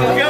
안 아,